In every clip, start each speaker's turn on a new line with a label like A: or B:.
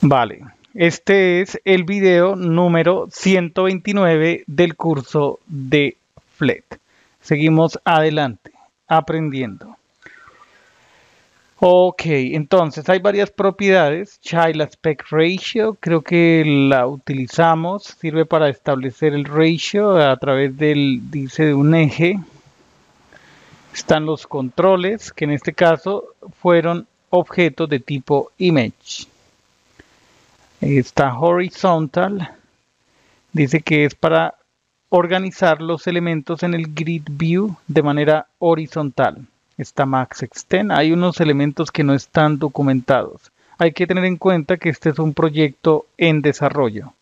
A: Vale, este es el video número 129 del curso de FLET. Seguimos adelante, aprendiendo. Ok, entonces hay varias propiedades. Child Aspect Ratio, creo que la utilizamos, sirve para establecer el ratio a través del, dice, de un eje. Están los controles, que en este caso fueron objetos de tipo image. Está horizontal, dice que es para organizar los elementos en el grid view de manera horizontal. Está max extend, hay unos elementos que no están documentados. Hay que tener en cuenta que este es un proyecto en desarrollo.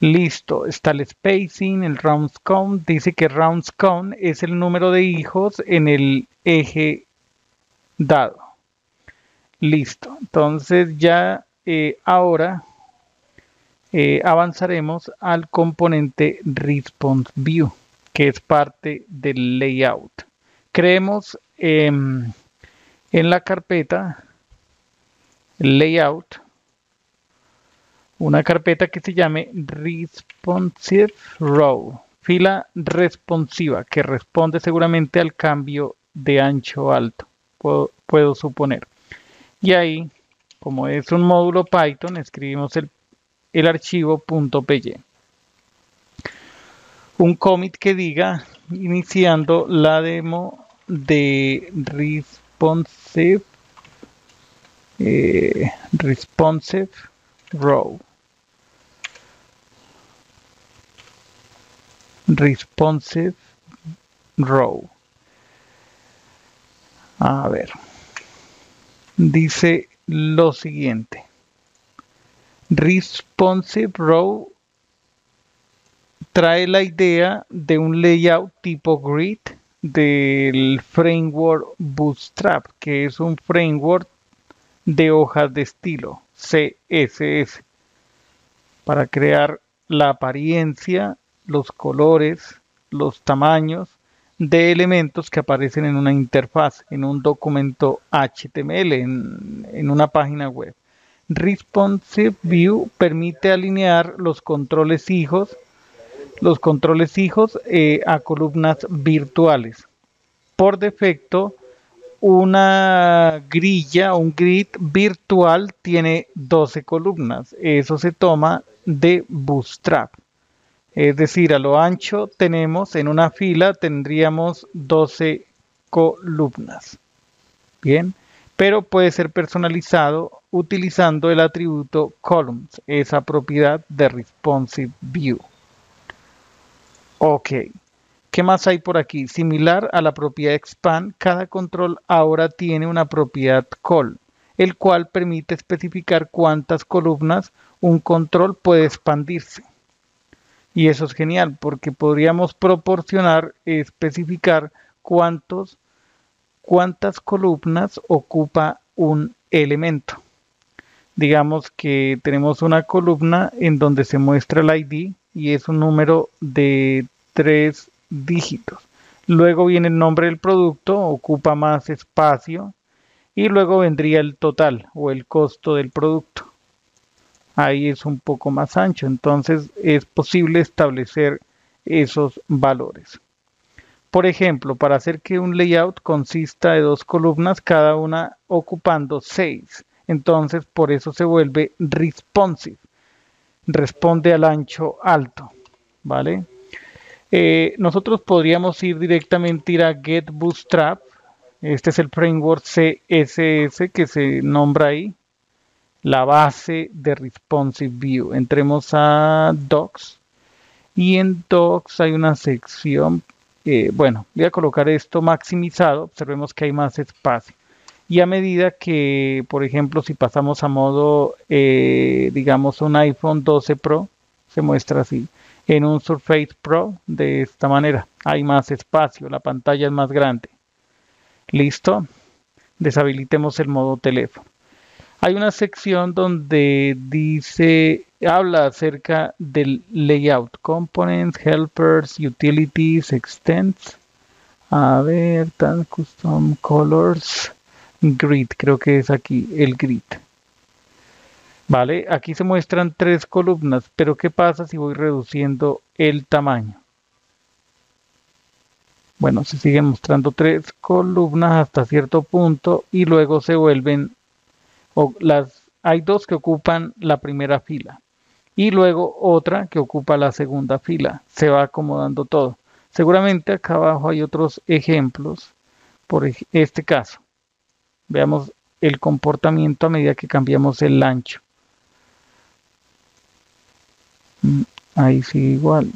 A: Listo, está el spacing, el rounds count. Dice que rounds count es el número de hijos en el eje dado. Listo, entonces ya eh, ahora eh, avanzaremos al componente Response View, que es parte del layout. Creemos em, en la carpeta Layout una carpeta que se llame Responsive Row, fila responsiva, que responde seguramente al cambio de ancho alto, puedo suponer. Y ahí como es un módulo Python, escribimos el, archivo .py. Un commit que diga, iniciando la demo de responsive, eh, responsive row. Responsive row. A ver. Dice lo siguiente. Responsive Row trae la idea de un layout tipo grid del framework Bootstrap, que es un framework de hojas de estilo, CSS, para crear la apariencia, los colores, los tamaños de elementos que aparecen en una interfaz, en un documento HTML, en, una página web. Responsive View permite alinear los controles hijos, los controles hijos eh, a columnas virtuales. Por defecto, una grilla, un grid virtual tiene 12 columnas. Eso se toma de Bootstrap. Es decir, a lo ancho tenemos en una fila tendríamos 12 columnas. Bien, pero puede ser personalizado utilizando el atributo columns, esa propiedad de responsive view. Ok, ¿qué más hay por aquí? Similar a la propiedad expand, cada control ahora tiene una propiedad call, el cual permite especificar cuántas columnas un control puede expandirse. Y eso es genial porque podríamos proporcionar, especificar cuántos, cuántas columnas ocupa un elemento. Digamos que tenemos una columna en donde se muestra el ID y es un número de tres dígitos. Luego viene el nombre del producto, ocupa más espacio y luego vendría el total o el costo del producto ahí es un poco más ancho, entonces es posible establecer esos valores. Por ejemplo, para hacer que un layout consista de dos columnas, cada una ocupando seis, entonces por eso se vuelve responsive, responde al ancho alto, ¿vale? Eh, nosotros podríamos ir directamente ir a Get Bootstrap, este es el framework CSS que se nombra ahí, la base de Responsive View. Entremos a Docs y en Docs hay una sección, eh, bueno, voy a colocar esto maximizado, observemos que hay más espacio. Y a medida que, por ejemplo, si pasamos a modo, eh, digamos, un iPhone 12 Pro, se muestra así. En un Surface Pro, de esta manera, hay más espacio, la pantalla es más grande. ¿Listo? Deshabilitemos el modo teléfono hay una sección donde dice, habla acerca del layout, components, helpers, utilities, extents. A ver, tan custom colors, grid, creo que es aquí el grid. Vale, aquí se muestran tres columnas, pero ¿qué pasa si voy reduciendo el tamaño? Bueno, se siguen mostrando tres columnas hasta cierto punto y luego se vuelven, o las, hay dos que ocupan la primera fila y luego otra que ocupa la segunda fila. Se va acomodando todo. Seguramente acá abajo hay otros ejemplos por este caso. Veamos el comportamiento a medida que cambiamos el ancho. Mm, ahí sí igual,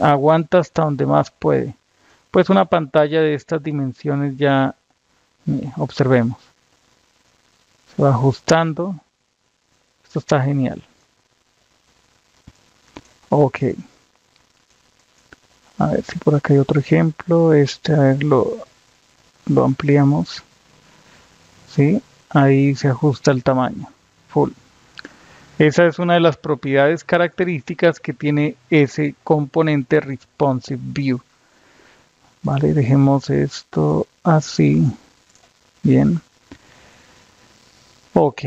A: aguanta hasta donde más puede. Pues una pantalla de estas dimensiones ya observemos. Se va ajustando. Esto está genial. Ok. A ver si por acá hay otro ejemplo. Este, a ver, lo, lo ampliamos. ¿Sí? Ahí se ajusta el tamaño. Full. Esa es una de las propiedades características que tiene ese componente responsive view. Vale, dejemos esto así. Bien. Ok,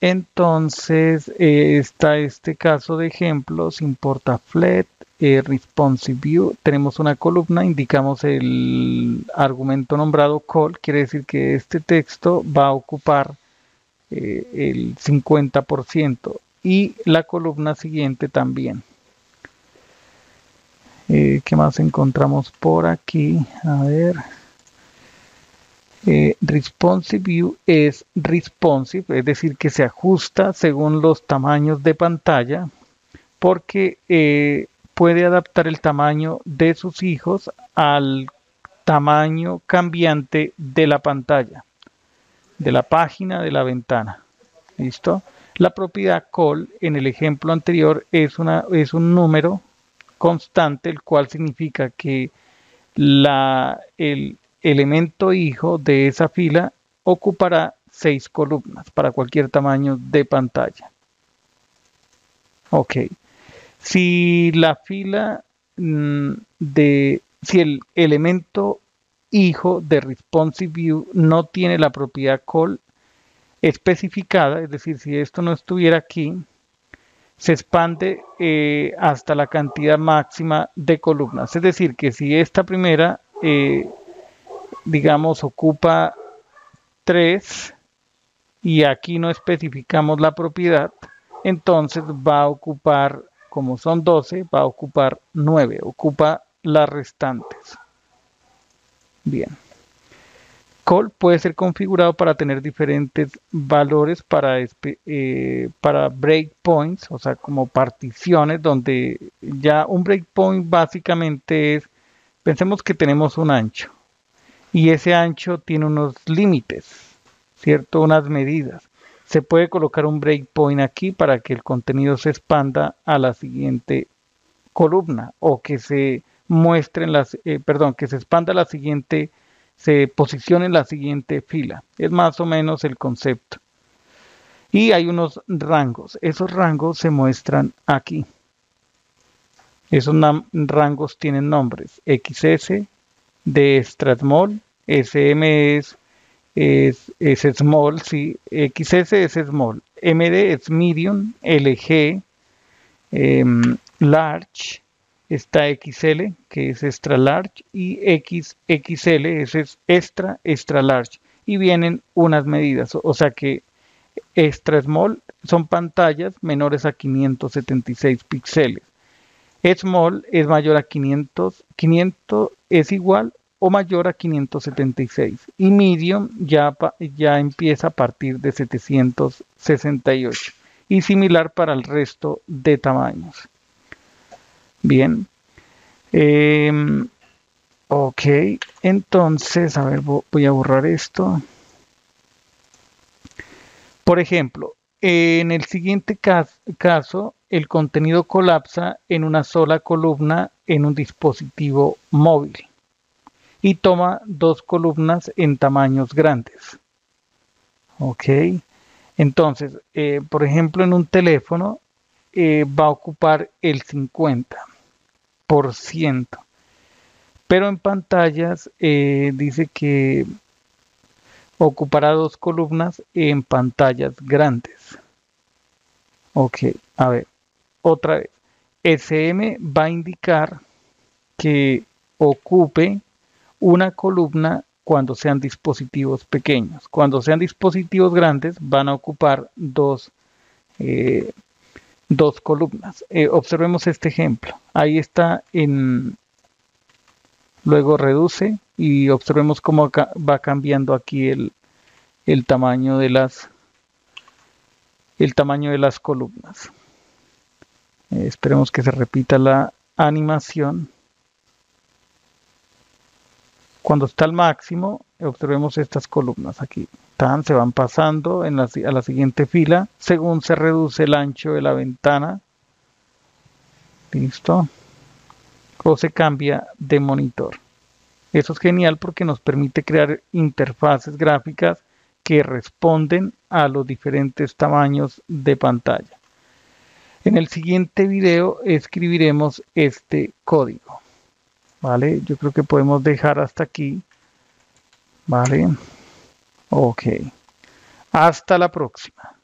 A: entonces eh, está este caso de ejemplos, importa flat, eh, responsive view, tenemos una columna, indicamos el argumento nombrado call, quiere decir que este texto va a ocupar eh, el 50% y la columna siguiente también. Eh, ¿Qué más encontramos por aquí? A ver. Eh, responsive View es responsive, es decir, que se ajusta según los tamaños de pantalla, porque eh, puede adaptar el tamaño de sus hijos al tamaño cambiante de la pantalla, de la página, de la ventana. ¿Listo? La propiedad call en el ejemplo anterior es, una, es un número constante, el cual significa que la, el elemento hijo de esa fila ocupará seis columnas para cualquier tamaño de pantalla. Ok. Si la fila mm, de, si el elemento hijo de responsive view no tiene la propiedad call, especificada, es decir, si esto no estuviera aquí, se expande eh, hasta la cantidad máxima de columnas. Es decir, que si esta primera, eh, digamos, ocupa 3 y aquí no especificamos la propiedad, entonces va a ocupar, como son 12, va a ocupar 9, ocupa las restantes. Bien call puede ser configurado para tener diferentes valores para, eh, para breakpoints, o sea, como particiones donde ya un breakpoint básicamente es, pensemos que tenemos un ancho y ese ancho tiene unos límites, ¿cierto? Unas medidas. Se puede colocar un breakpoint aquí para que el contenido se expanda a la siguiente columna o que se muestren las, eh, perdón, que se expanda la siguiente se posiciona en la siguiente fila. Es más o menos el concepto. Y hay unos rangos. Esos rangos se muestran aquí. Esos rangos tienen nombres. XS de small, SM es, small, sí. XS es small, MD es medium, LG, em, large, está XL, que es extra large, y XXL, es extra, extra large. Y vienen unas medidas, o sea que extra small son pantallas menores a 576 píxeles. Small es mayor a 500, 500 es igual o mayor a 576 y medium ya, ya empieza a partir de 768 y similar para el resto de tamaños. Bien. Em, ok, entonces, a ver, voy a borrar esto. Por ejemplo, en el siguiente caso, el contenido colapsa en una sola columna en un dispositivo móvil y toma dos columnas en tamaños grandes. Ok, entonces, eh, por ejemplo, en un teléfono eh, va a ocupar el 50%. Pero en pantallas eh, dice que ocupará dos columnas en pantallas grandes. Ok, a ver, otra vez. SM va a indicar que ocupe una columna cuando sean dispositivos pequeños. Cuando sean dispositivos grandes van a ocupar dos, eh, dos columnas. Eh, observemos este ejemplo. Ahí está en... Luego reduce y observemos cómo va cambiando aquí el, el tamaño de las el tamaño de las columnas. Eh, esperemos que se repita la animación. Cuando está al máximo, observemos estas columnas aquí. Tan, se van pasando en la, a la siguiente fila según se reduce el ancho de la ventana. Listo. O se cambia de monitor. Eso es genial porque nos permite crear interfaces gráficas que responden a los diferentes tamaños de pantalla. En el siguiente video escribiremos este código. ¿vale? Yo creo que podemos dejar hasta aquí, ¿vale? Ok. Hasta la próxima.